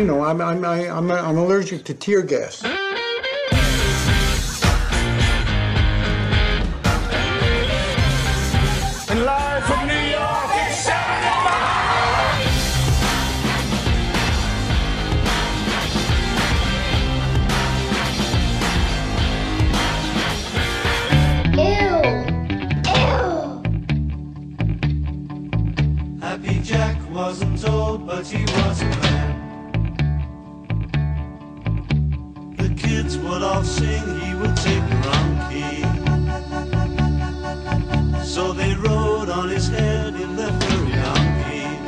you know, I'm, I'm, I, I'm, I'm allergic to tear gas. The kids would all sing, he would take the wrong key. So they rode on his head in their furry donkey.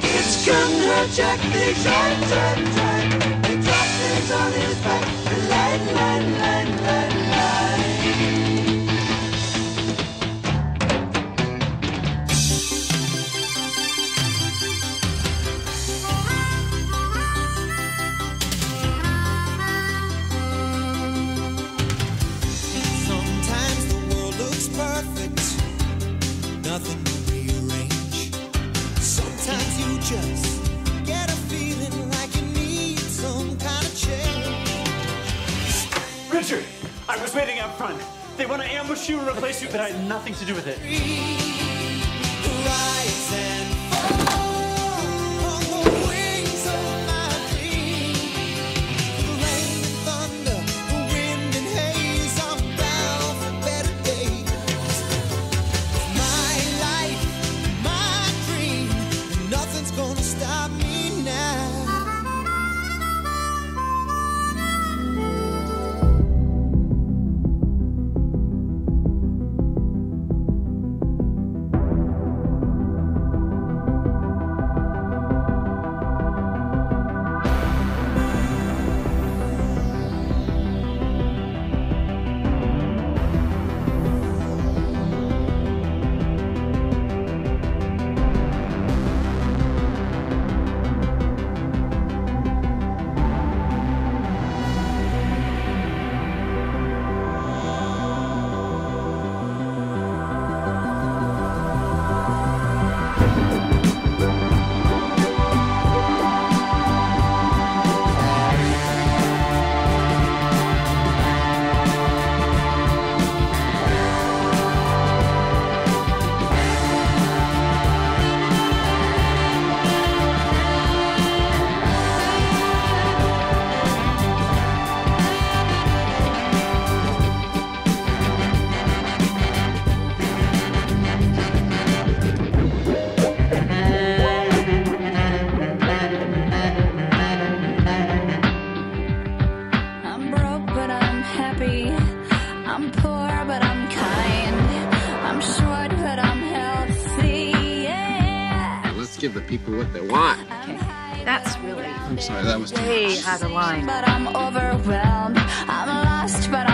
Kids couldn't hurt Jack, they tried, tried, tried. They dropped things on his back. Richard, I was waiting out front. They want to ambush you and replace you, but I had nothing to do with it. Happy. I'm poor, but I'm kind. I'm short, but I'm healthy. Yeah. Let's give the people what they want. That's really I'm sorry, that was too way much. out of line. But I'm overwhelmed. I'm lost, but I'm